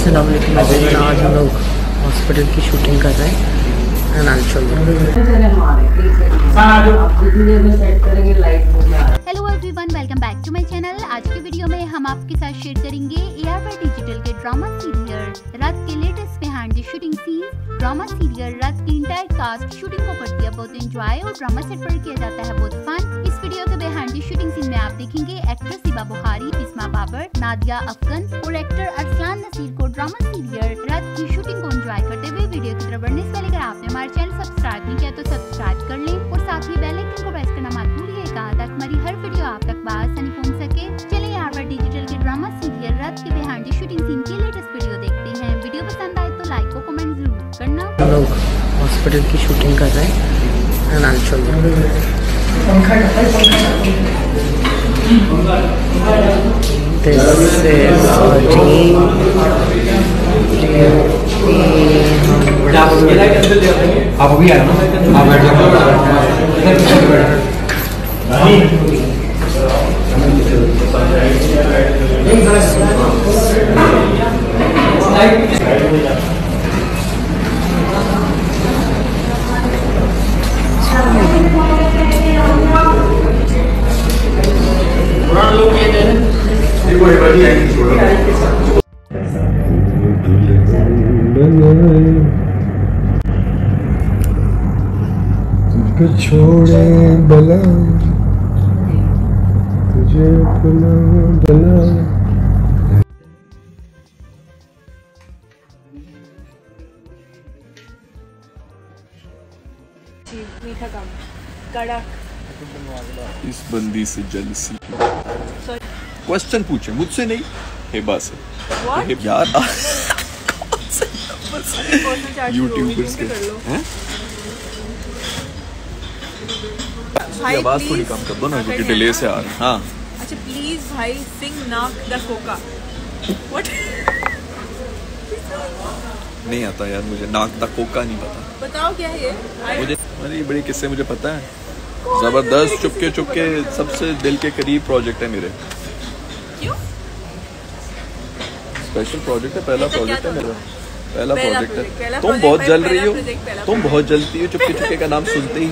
अस्सलाम वालेकुम एवरीवन आज हम लोग हॉस्पिटल की शूटिंग कर रहे हैं। And I show hello everyone welcome back to my channel आज की वीडियो में हम आपके साथ शेयर करेंगे एआर पर डिजिटल के ड्रामा सीरियल रात के latest behind the shooting scene drama serial Raat की इंटायर कास्ट शूटिंग को करती है बहुत एंजॉय और ड्रामा सेट पर किया जाता है बहुत फन इस वीडियो के बिहाइंड द शूटिंग सीन में आप देखेंगे एक्ट्रेस बिस्मा बाबर नादिया अफगन और एक्टर अरसलान नसीर को ड्रामा सीरियल रात की शूटिंग को एंजॉय करते हुए वीडियो की तरफ़ बढ़ने से पहले अगर आपने हमारे चैनल सब्सक्राइब नहीं किया तो सब्सक्राइब कर लें और साथ ही बेल आइकन को प्रेस करना मत भूलिएगा ताकि हमारी हर वीडियो आप तक बआसानी पहुँच सके। चलिए यहाँ पर डिजिटल के ड्रामा सीरियल रात के बिहाइंड द शूटिंग सीन की लेटेस्ट वीडियो देखते हैं। वीडियो पसंद आए तो लाइक और कमेंट ज़रूर करना। लोग हॉस्पिटल की शूटिंग कर रहे हैं I show This is a team. आप अभी आए ना आप बैठ जाओ छोड़े बला तुझे मीठा कम कड़क। इस बंदी से जलसी। क्वेश्चन पूछे मुझसे नहीं। हेबा से। यार यूट्यूबर्स के आवाज़ थोड़ी कम कर दो ना क्योंकि डिले से आ रहा हाँ। अच्छा प्लीज़ भाई सिंग नाक द कोका व्हाट नहीं आता यार मुझे नाक द कोका नहीं पता। बताओ क्या है ये? मुझे अरे ये बड़े किस्से मुझे पता है। ज़बरदस्त चुपके चुपके सबसे दिल के करीब प्रोजेक्ट है मेरे। क्यों? स्पेशल प्रोजेक्ट है पहला प्रोजेक्ट है? मेरा। पहला प्रोजेक्ट है। तुम बहुत जल रही हो। तुम बहुत जलती हो चुपके चुपके का नाम सुनते ही।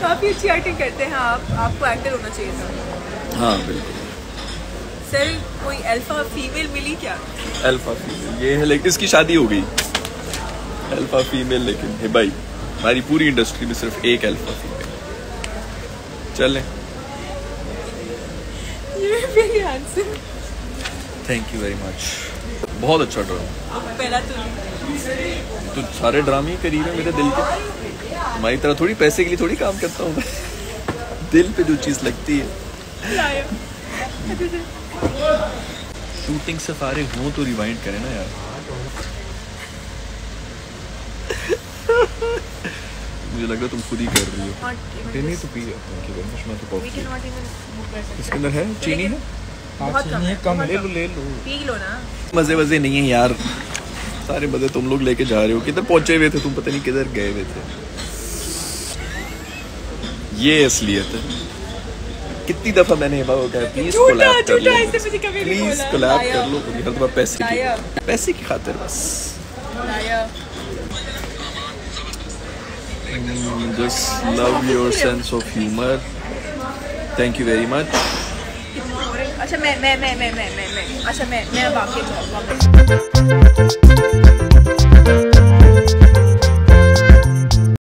काफ़ी अच्छी एक्टिंग करते हैं आप। आपको एक्टर होना चाहिए था। हाँ बिल्कुल। सर कोई अल्फ़ा फीमेल मिली क्या? अल्फ़ा फीमेल ये है लेकिन इसकी शादी हो गई। अल्फ़ा फीमेल लेकिन है भाई हमारी पूरी इंडस्ट्री में सिर्फ़ एक अल्फ़ा फीमेल चलें। Very handsome thank you very much बहुत अच्छा ड्रामा पहला तो तो सारे ड्रामे ही करीब है मेरे दिल के. हमारी तरह थोड़ी पैसे के लिए थोड़ी काम करता हूँ. मैं दिल पे जो चीज़ लगती है. शूटिंग से फारिग हों तो रिवाइंड करें ना यार. मुझे लग रहा है तुम खुद ही कर रही हो। नहीं नहीं तो पी थैंक यू वेरी मच मैं तो कॉफ़ी इसके अंदर है चीनी है? बहुत कम है कम ले लो ले लो। पी लो ना। मज़े वजे नहीं है यार। सारे मज़े तुम लोग लेके जा रहे हो। किधर पहुँचे हुए थे तुम? पता नहीं किधर गए हुए थे। ये असलियत है। कितनी दफ़ा मैंने हिबा को कहा प्लीज़ कोलैब कर लो। ऐसे मुझे कभी नहीं प्लीज़ बोला। कोलैब। कर लो। मुझे हर दफ़ा पैसे की पैसे की खातिर बस। लाया just love your sense of humor thank you very much अच्छा मैं मैं मैं मैं मैं मैं मैं अच्छा मैं मैं अब आपके जॉब वापस